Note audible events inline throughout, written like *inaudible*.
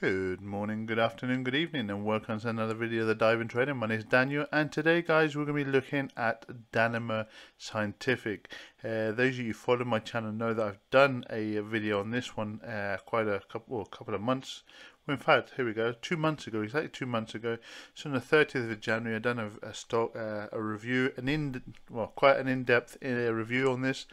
Good morning, good afternoon, good evening, and welcome to another video of the Dive in Trading. My name is Daniel, and today, guys, we're going to be looking at Danimer Scientific. Uh, those of you who follow my channel know that I've done a video on this one uh, quite a couple, well, a couple of months. Well, in fact, here we go, two months ago, exactly two months ago. So on the 30th of January, I've done a, a stock, uh, a review, an in, well, quite an in-depth uh, review on this.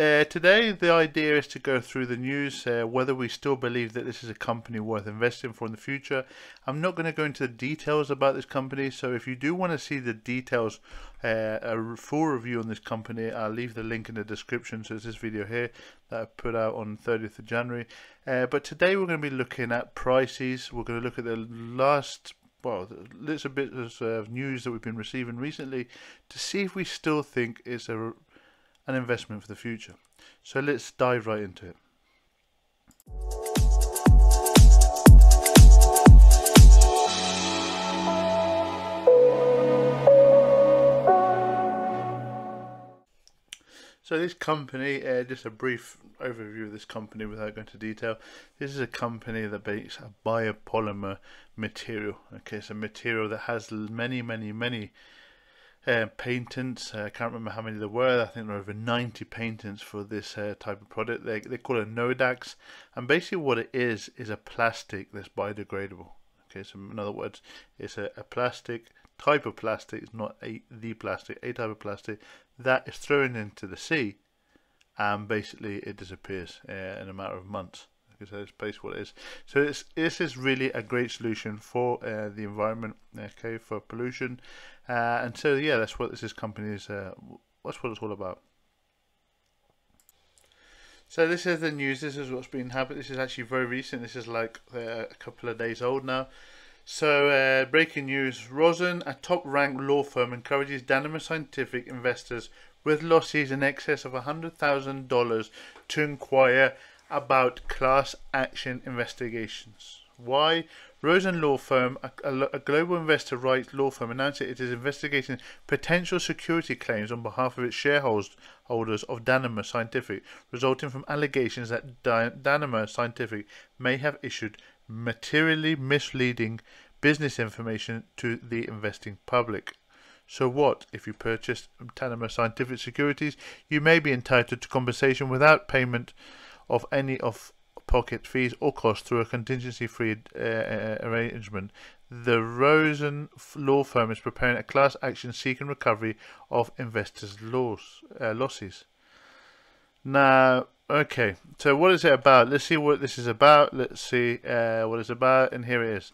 Uh, today, the idea is to go through the news, uh, whether we still believe that this is a company worth investing for in the future. I'm not going to go into the details about this company, so if you do want to see the details, uh, a full review on this company, I'll leave the link in the description. So it's this video here that I put out on 30th of January. Uh, but today we're going to be looking at prices. We're going to look at the last well, little bits of news that we've been receiving recently to see if we still think it's a an investment for the future. So let's dive right into it. So this company, uh, just a brief overview of this company without going into detail. This is a company that makes a biopolymer material. Okay, it's a material that has many, many, many patents. Uh, I can't remember how many there were. I think there are over 90 patents for this uh, type of product. They, they call it Nodax. And basically what it is, is a plastic that's biodegradable. Okay, so in other words, it's a, a plastic type of plastic, it's not a the plastic, a type of plastic that is thrown into the sea and basically it disappears uh, in a matter of months. So that's basically what it is. So this, this is really a great solution for uh, the environment, okay, for pollution uh, and so yeah, that's what this company is. Uh, that's what it's all about. So this is the news. This is what's been happening. This is actually very recent. This is like uh, a couple of days old now. So uh, breaking news: Rosen, a top-ranked law firm, encourages Danimer Scientific investors with losses in excess of hundred thousand dollars to inquire about class action investigations. Why? Rosen Law Firm, a, a, global investor rights law firm, announced that it is investigating potential security claims on behalf of its shareholders of Danimer Scientific, resulting from allegations that Danimer Scientific may have issued materially misleading business information to the investing public. So what if you purchase Danimer Scientific securities? You may be entitled to compensation without payment of any of pocket fees or costs through a contingency-fee uh, uh, arrangement. The Rosen law firm is preparing a class action seeking recovery of investors' loss, uh, losses. Now, okay, so what is it about? Let's see what this is about. Let's see uh, what it's about, and here it is.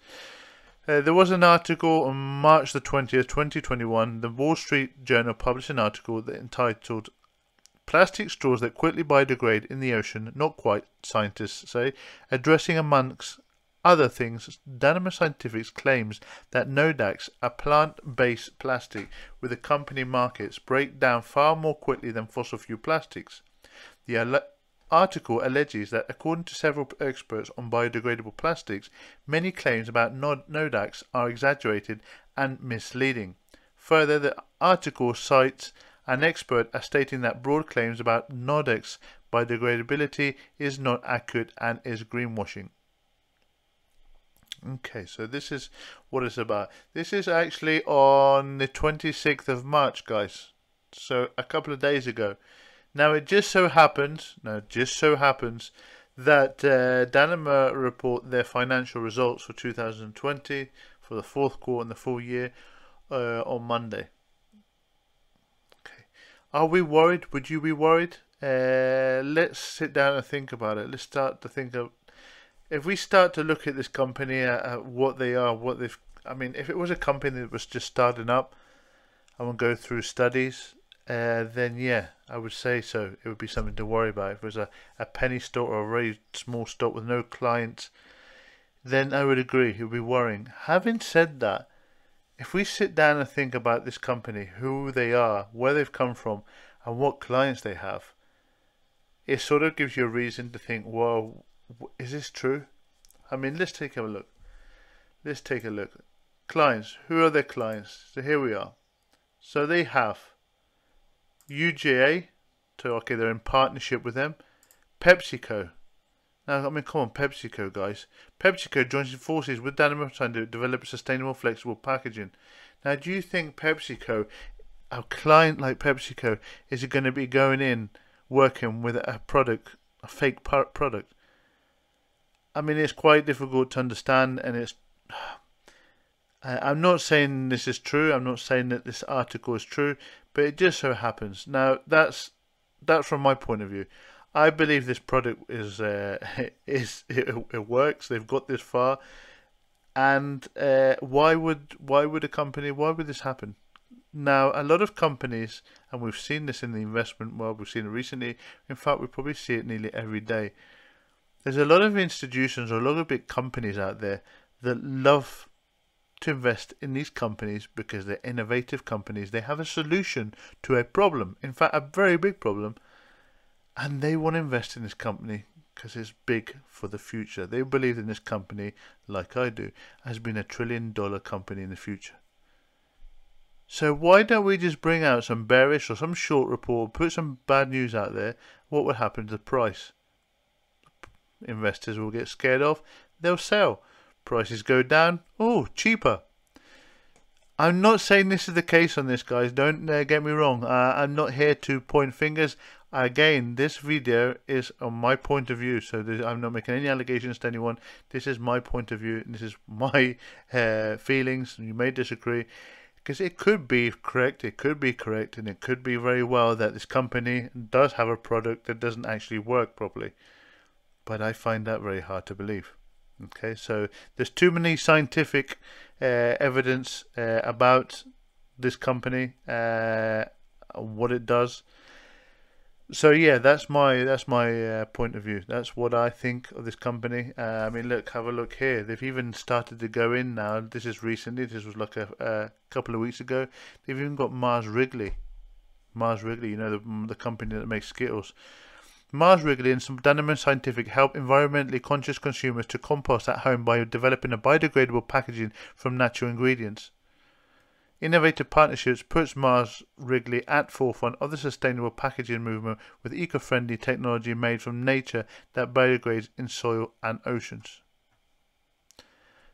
Uh, there was an article on March the 20th, 2021. The Wall Street Journal published an article that entitled Plastic straws that quickly biodegrade in the ocean, not quite, scientists say, addressing amongst other things, Danimer Scientific's claims that Nodax, a plant-based plastic with accompanying markets, break down far more quickly than fossil fuel plastics. The article alleges that according to several experts on biodegradable plastics, many claims about Nodax are exaggerated and misleading. Further, the article cites an expert as stating that broad claims about Nodax biodegradability is not accurate and is greenwashing. Okay, so this is what it's about. This is actually on the 26th of March, guys. So a couple of days ago. Now it just so happens, no, just so happens that uh, report their financial results for 2020 for the fourth quarter and the full year uh, on Monday. Are we worried? Would you be worried? Uh, let's sit down and think about it. Let's start to think of if we start to look at this company, at, at what they are, what they've. I mean, if it was a company that was just starting up and would go through studies, uh, then yeah, I would say so. It would be something to worry about. If it was a, a penny store or a very small stock with no clients, then I would agree. It would be worrying. Having said that, if we sit down and think about this company, who they are, where they've come from, and what clients they have, it sort of gives you a reason to think, well, is this true? I mean, let's take a look. Let's take a look. Clients, who are their clients? So here we are. So they have UGA, so okay, they're in partnership with them. PepsiCo, Now, I mean, come on, PepsiCo, guys. PepsiCo joins forces with Danimer to develop sustainable, flexible packaging. Now, do you think PepsiCo, a client like PepsiCo, is going to be going in working with a product, a fake product? I mean, it's quite difficult to understand, and it's. *sighs* I'm not saying this is true. I'm not saying that this article is true, but it just so happens. Now, that's that's from my point of view. I believe this product is uh, *laughs* is it, it, works. They've got this far, and uh, why would why would a company why would this happen? Now, a lot of companies, and we've seen this in the investment world, we've seen it recently. In fact, we probably see it nearly every day. There's a lot of institutions or a lot of big companies out there that love to invest in these companies because they're innovative companies. They have a solution to a problem, in fact, a very big problem, and they want to invest in this company because it's big for the future. They believe in this company, like I do, has been a trillion dollar company in the future. So why don't we just bring out some bearish or some short report, put some bad news out there? What would happen to the price? Investors will get scared off. They'll sell. Prices go down. Oh, cheaper. I'm not saying this is the case on this, guys. Don't uh, get me wrong. Uh, I'm not here to point fingers. Again, this video is on my point of view, so I'm not making any allegations to anyone. This is my point of view, and this is my uh, feelings. And you may disagree, because it could be correct, it could be correct, and it could be very well that this company does have a product that doesn't actually work properly. But I find that very hard to believe. Okay, so there's too many scientific uh, evidence uh, about this company, uh, what it does. So yeah, that's my that's my uh, point of view. That's what I think of this company. Uh, I mean, look, have a look here. They've even started to go in now. This is recently. This was like a, a couple of weeks ago. They've even got Mars Wrigley. Mars Wrigley, you know the the company that makes Skittles. Mars Wrigley and some Danimer Scientific help environmentally conscious consumers to compost at home by developing a biodegradable packaging from natural ingredients. Innovative Partnerships puts Mars Wrigley at forefront of the sustainable packaging movement with eco-friendly technology made from nature that biodegrades in soil and oceans.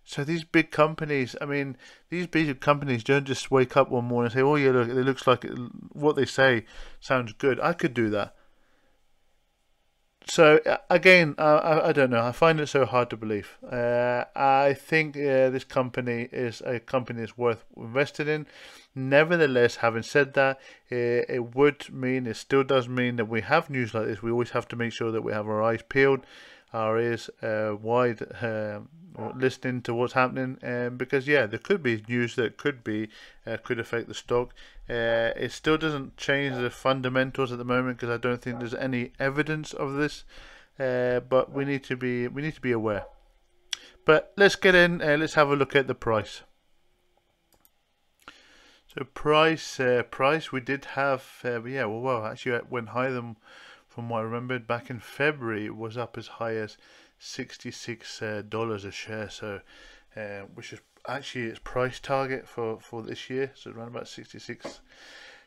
So these big companies, I mean, these big companies don't just wake up one morning and say, "Oh yeah, look, it looks like what they say sounds good. I could do that." So again, I, I don't know. I find it so hard to believe. Uh, I think uh, this company is a company that's worth investing in. Nevertheless, having said that, it, uh, it would mean it still does mean that we have news like this. We always have to make sure that we have our eyes peeled, our ears uh, wide, um, listening to what's happening. Um, because yeah, there could be news that could be uh, could affect the stock. Uh, it still doesn't change the fundamentals at the moment because I don't think there's any evidence of this. Uh, but we need to be we need to be aware. But let's get in. Uh, let's have a look at the price. So price uh, price we did have yeah well, well actually it went higher than from what I remembered back in February. It was up as high as sixty six uh, dollars a share. So which is actually its price target for, for this year, so around about 66.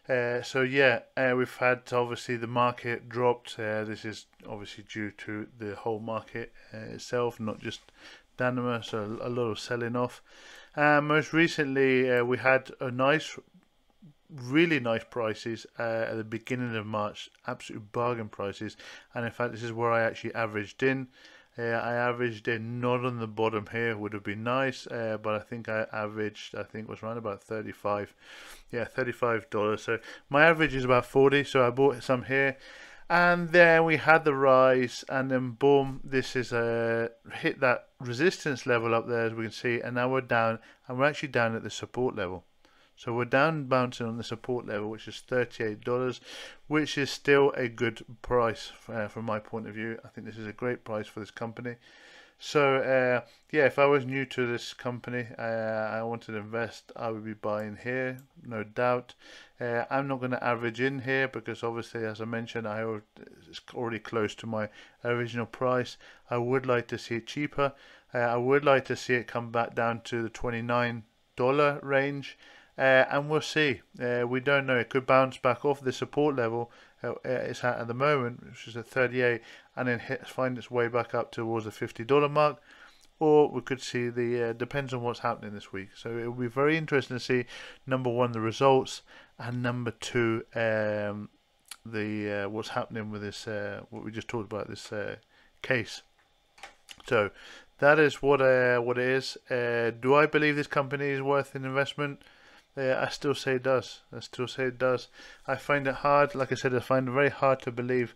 Uh, so yeah, uh, we've had obviously the market dropped. Uh, this is obviously due to the whole market uh, itself, not just Danimer. So a lot of selling off. most recently, uh, we had a nice, really nice prices uh, at the beginning of March, absolute bargain prices. And in fact, this is where I actually averaged in. Uh, I averaged in not on the bottom here would have been nice, uh, but I think I averaged I think was around about 35, yeah 35 dollars. So my average is about 40. So I bought some here, and then we had the rise, and then boom, this is a uh, hit that resistance level up there as we can see, and now we're down, and we're actually down at the support level. So we're down bouncing on the support level, which is $38, which is still a good price uh, from my point of view. I think this is a great price for this company. So uh, yeah, if I was new to this company, uh, I wanted to invest, I would be buying here, no doubt. Uh, I'm not going to average in here because obviously, as I mentioned, I it's already close to my original price. I would like to see it cheaper. Uh, I would like to see it come back down to the $29 range. Uh, and we'll see. Uh, we don't know. It could bounce back off the support level, uh, it's at at the moment, which is at 38, and then hit, find its way back up towards the $50 mark. Or we could see the uh, depends on what's happening this week. So it will be very interesting to see number one the results and number two um, the uh, what's happening with this uh, what we just talked about this uh, case. So that is what uh, what it is. Uh, do I believe this company is worth an investment? Yeah, I still say it does. I still say it does. I find it hard, like I said, I find it very hard to believe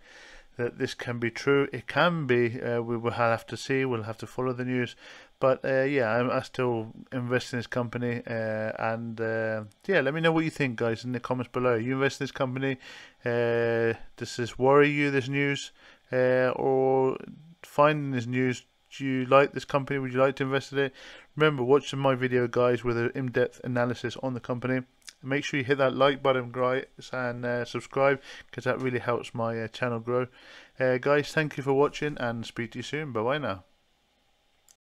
that this can be true. It can be. Uh, we will have to see. We'll have to follow the news. But uh, yeah, I, I, still invest in this company. Uh, and uh, yeah, let me know what you think, guys, in the comments below. You invest in this company. Uh, does this worry you? This news, uh, or finding this news do you like this company? Would you like to invest in it? Remember, watch my video, guys, with an in-depth analysis on the company. Make sure you hit that like button, guys, and uh, subscribe because that really helps my uh, channel grow. Uh, guys, thank you for watching and speak to you soon. Bye bye now.